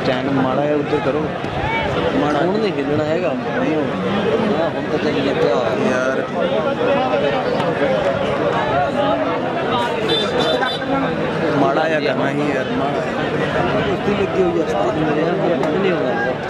Stand माड़ा है उधर करो। माड़ा हूँ नहीं खेलना हैगा? हाँ, हम तो चाहिए यार। माड़ा या करना ही यार माड़ा लगी हुई है नहीं होगा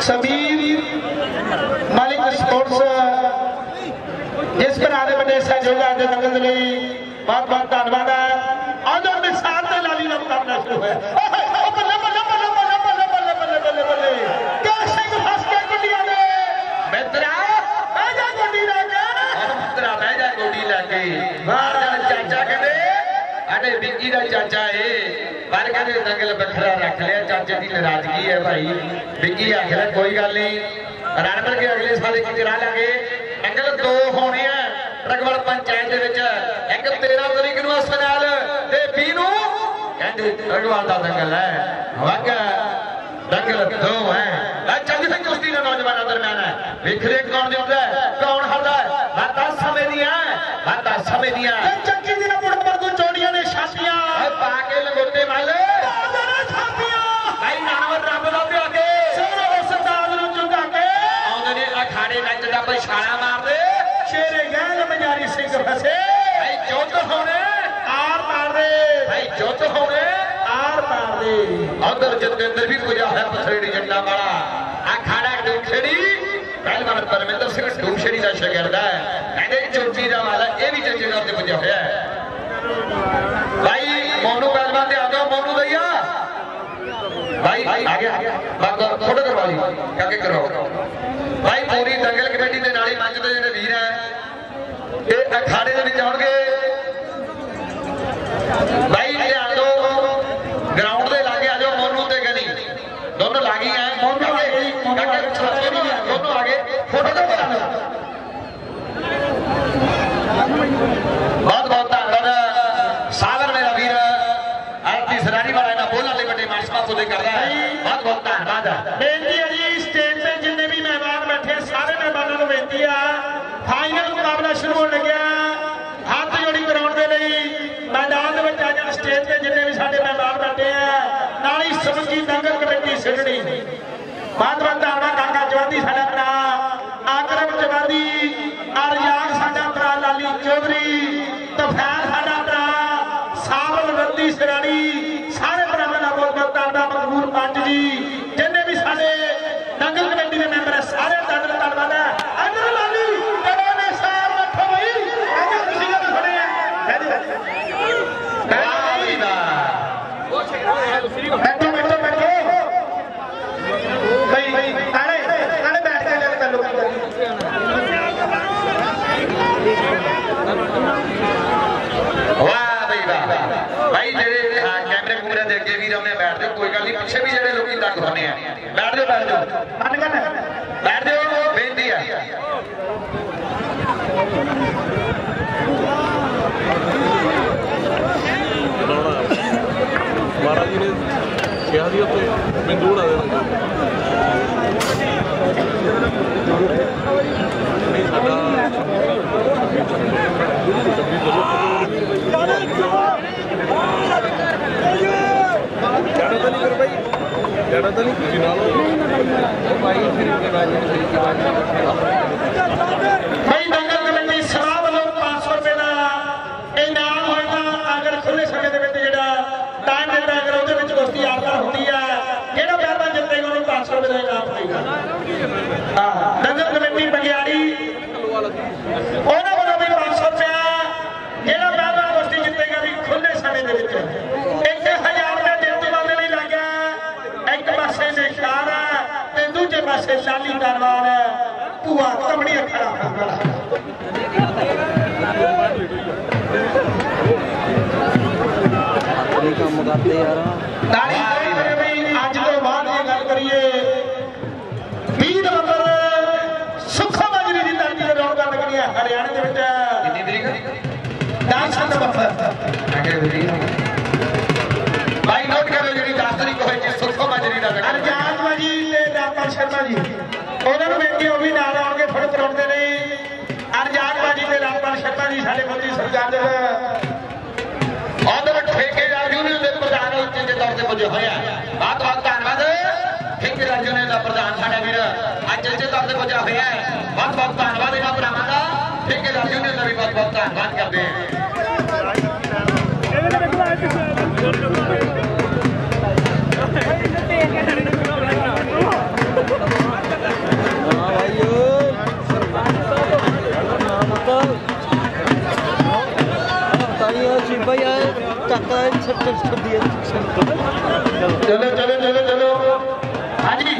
सभी मालिक स्पोर्ट्स जिस पर आने बने सहयोग आगे नगद बहुत बहुत धन्यवाद। है आज अपने साथ लाली लोग करना शुरू है। भी किदा चाचा है। पर कहते दंगल बखरा रख लिया, चाचे की नाराज़गी है भाई। बिकी आखिर कोई गल नहीं। रणबर के अगले साल एक करा लेंगे। दंगल दो होने हैं रगवल पंचायत एक तेरह तरीक न रगवाल का दंगल है। दंगल दो है। चंग से कुश्ती का नौजवान दरम्यान है। वेख देख कौन जोता है कौन हरदा है? समय समझ दिया समय समझ दिया। चंगी दिन बुढ़ा उधर जतेंद्र भी पूजा है पथरेड़ी झंडा वाला आ खाड़ा डूबछेड़ी पहलवान परमेंद्र सिंह डूबछेड़ी ਦਾ ਸ਼ਾਗਿਰਦ ਹੈ। ਕਹਿੰਦੇ ਚੋਟੀ ਦਾ ਵਾਲਾ, ਇਹ ਵੀ ਜੱਜੇਦਾਰ ਤੇ ਪੁੱਜਿਆ ਹੋਇਆ ਹੈ। ਭਾਈ ਮੋਨੂ ਪਹਿਲਵਾਨ ਤੇ ਆ ਮੋਨੂ ਭਈਆ ਭਾਈ ਆ ਗਿਆ ਬਾਗ ਫੋਟੋ ਕਰਵਾ ਲਈ ਕਾਕੇ ਕਰਵਾਓ ਭਾਈ ਪੂਰੀ ਦੰਗਲ ਕਮੇਟੀ ਦੇ ਨਾਲੇ ਮੰਚ ਦੇ ਜਿਹੜੇ ਵੀਰ ਹੈ, ਇਹ ਅਖਾੜੇ ਦੇ ਵਿੱਚ ਆਉਣਗੇ। ਬਹੁਤ ਧੰਨਵਾਦ ਬੇਨਤੀ ਹੈ ਜੀ ਸਟੇਜ ਤੇ ਜਿੰਨੇ ਵੀ ਮਹਿਮਾਨ ਬੈਠੇ ਸਾਰੇ ਮਹਿਮਾਨਾਂ ਨੂੰ ਬੇਨਤੀ ਆ ਫਾਈਨਲ ਮੁਕਾਬਲਾ ਸ਼ੁਰੂ ਹੋਣ ਲੱਗਿਆ। ਹੱਥ ਜੋੜੀ ਕਰਾਉਣ ਦੇ ਲਈ, ਮੈਦਾਨ ਦੇ ਵਿੱਚ ਆ ਜਾਣ ਸਟੇਜ ਤੇ ਜਿੰਨੇ ਵੀ ਸਾਡੇ ਮਹਿਮਾਨ ਬੈਠੇ ਆ, ਨਾਲ ਹੀ ਸਮਝੀ ਦੰਗਲ ਕਮੇਟੀ ਸਿੱਧਣੀ ਬਹੁਤ ਬਹੁਤ ਧੰਨਵਾਦ, ਕਾਕਾ ਜਵਾਦੀ ਸਾਡਾ ਭਰਾ, ਆਕਰਮ ਜਵਾਦੀ ਅਰਜਾਕ ਸਾਡਾ ਭਰਾ, ਲਾਲੀ ਚੌਧਰੀ ਤਫੈਰ ਸਾਡਾ ਭਰਾ ਸਾਵਲ ਰੱਤੀ ਸਿਰਾਣੀ, ਸਾਰੇ ਭਰਾਵਾਂ ਦਾ ਬਹੁਤ ਬਹੁਤ ਧੰਨਵਾਦ ਮਕਬੂਲ ਪੰਜ ਜੀ। ਵਾਹ ਬਈ ਵਾਹ ਭਾਈ ਜਿਹੜੇ ਹਾਂ, ਕੈਮਰੇ ਕੂਮਰੇ ਦੇ ਅੱਗੇ ਵੀ ਰਮੇ ਬੈਠ ਜਾਓ ਕੋਈ ਗੱਲ ਨਹੀਂ ਪਿੱਛੇ ਵੀ ਜਿਹੜੇ ਲੋਕੀ ਤੰਗ ਹੁੰਦੇ ਆ ਬੈਠ ਜਾਓ ਬੈਠ ਜਾਓ ਮੰਨ ਗੱਲ ਬੈਠ ਜਾਓ ਬੇਨਤੀ ਆ ਮਹਾਰਾਜ ਜੀ ਨੇ ਕਿਹਾ ਸੀ ਉੱਤੇ ਮੈਨੂੰ ਦੂੜ ਆ ਦੇਣਾ ਉਹਨਾਂ ਕੋਲੋਂ ਵੀ 500 ਰੁਪਇਆ ਜਿਹੜਾ ਪਹਿਲਾ ਕੁਸ਼ਤੀ ਜਿੱਤੇਗਾ ਵੀ ਖੁੱਲੇ ਸਮੇਂ ਦੇ ਵਿੱਚ। ਇੱਥੇ 1000 ਦਾ ਦਿਲ ਦਿਵਾਨੇ ਲਈ ਲੱਗਾ ਇੱਕ ਪਾਸੇ ਨਿਸ਼ਾਨ ਤੇ ਦੂਜੇ ਪਾਸੇ ਲਾਲੀ ਦਰਬਾਰ ਭੂਆ ਤਮੜੀ ਖੜਾ ਹੁੰਦਾ ਕੰਮ ਕਰਦੇ ਯਾਰ। ਤਾਲੀ જેવી ભાઈ નોટ કરો જેની દાસરી કહે છે સુખમાં જેની દાદા અરે જાનમાજી લે દાતા શર્માજી ઓનર બેટી અભી નારા આગે ફળ પ્રોડતે નહીં અરે જાનમાજી લે દાતા શર્માજી સાડે બધી સરકાર દે ઓનર ઠેકે રાજુ ને દે પ્રધાન ઉચ્ચ જે તરતે મુજે હોયા વાત વાત ધન્યવાદ ઠેકે રાજુ ને दा प्रधान साडा वीर आज जे तरते मुझे होया बहुत बहुत धन्यवाद इना ब्राह्मण दा ઠેકે રાજુ ને નવી વાત વાત ધન્યવાદ કરતે काका चलो चलो चलो। हाँ दिए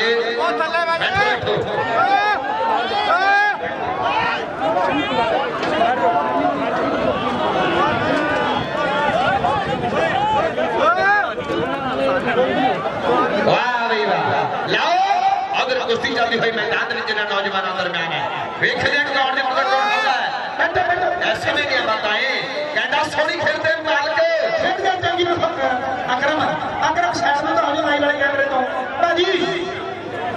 के लाओ अगर कुश्ती चलती हुई मैदान जिन्हें नौजवानों दरम्यान है वेख लें ग्राउंड ऐसे में क्या कहना सोनी खेलते अक्रम अक्रम के तो हमें कैमरे तो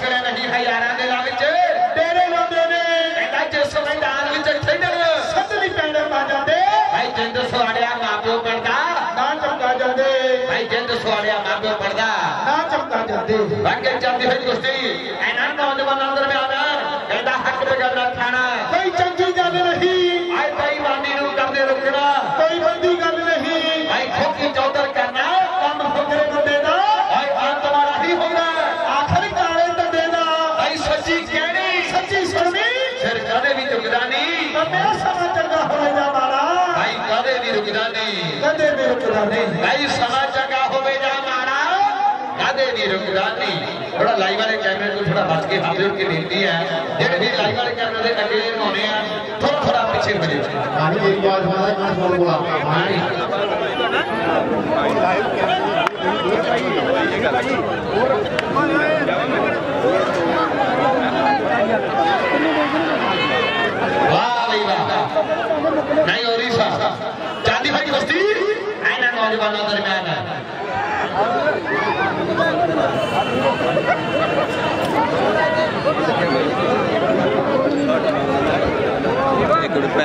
ਕਰੇ ਨਹੀਂ ਹੈ ਯਾਰਾਂ ਦੇ ਲਾਂ ਵਿੱਚ ਤੇਰੇ ਲਾਉਂਦੇ ਨੇ ਕਹਿੰਦਾ ਜਿਸ ਮੈਦਾਨ ਵਿੱਚ ਖੇਡਣ ਸੱਤਲੀ ਪਿੰਡ ਪਾ ਜਾਂਦੇ ਭਾਈ ਜਿੰਦ ਸੁਆੜਿਆ ਮਾਪਿਓ ਪੜਦਾ ਨਾ ਚਮਕਾ ਜਾਂਦੇ ਭਾਈ ਜਿੰਦ ਸੁਆੜਿਆ ਮਾਪਿਓ ਪੜਦਾ ਨਾ ਚਮਕਾ ਜਾਂਦੇ ਵਾਂਗੇ ਜਾਂਦੀ ਹੋਈ ਕੁਸ਼ਤੀ ਇਹਨਾਂ ਨੌਜਵਾਨਾਂ ਦਰਮਿਆਨ ਕਹਿੰਦਾ ਹੱਕ ਬਗਾਨਾ ਥਾਣਾ ਕੋਈ ਚੰਗੀ ਗੱਲ ਨਹੀਂ ਆਏ ਤਾਈਵਾਨੀ ਨੂੰ ਕਰਦੇ ਰੁਕਣਾ नीरव गुडानी थोड़ा लाइव वाले कैमरे को थोड़ा हट के नीरव की बेनती है। जेडे भी लाइव वाले कैमरे दे अगे होने हैं थोड़ा थोड़ा पीछे बजे हाँ एक बार हमारा मैं बोल बोला हाँ वाह भाई वाह। नहीं चांदी भाई बस्ती? ऐना नौजवानों दरमियान। है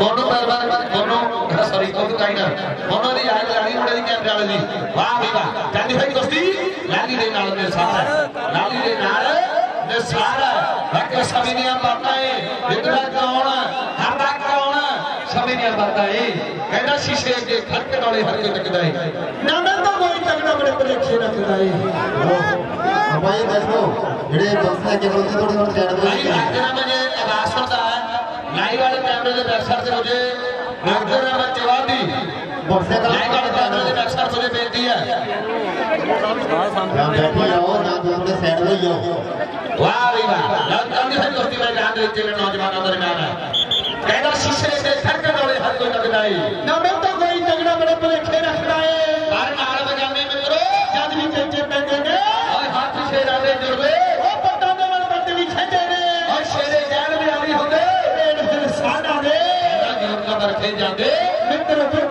মনো দরবার মনো সরি কোন কাইনা মনো রে আই রানি উড়াই কে জালি বাহ বিবা জানি ভাই দস্তি? লালি রে নাল রে সারা। লালি রে নাল রে সারা। বাকে সবিনিয়া বাতায়ে বিদরা কাওনা হাতা কাওনা সবিনিয়া বাতায়ে কেডা শিশে কে খটকে ডলে হরকে তক দাই নানন্দ গোই তক ডলে করে খেনা তক দাই আমায় দেখো এড়ে বসা কে বলতে তোড়ে তোড়ে জানো लाइव वाले कैमरे के बैक्सर से मुझे। मुख्तर अहमद जवाबी लाइव वाले कैमरे के बैक्सर मुझे बेनती है वाह भाई वाह। लॉकडाउन तो की सारी दोस्ती में जान देते मेरे नौजवानों दरमियान है। कहना शीशे से सर के डोले हर कोई तगड़ाई ना मैं तो कोई तगड़ा बड़े भलेखे रखता है। बार बार बजाने में करो जद भी चेचे पैदे ने और हाथ से डाले जुर्मे और पता दे वाले बंदे भी छेड़े और शेरे जान में आनी हो। ਕਰਕੇ ਜਾਂਦੇ ਮਿੱਤਰ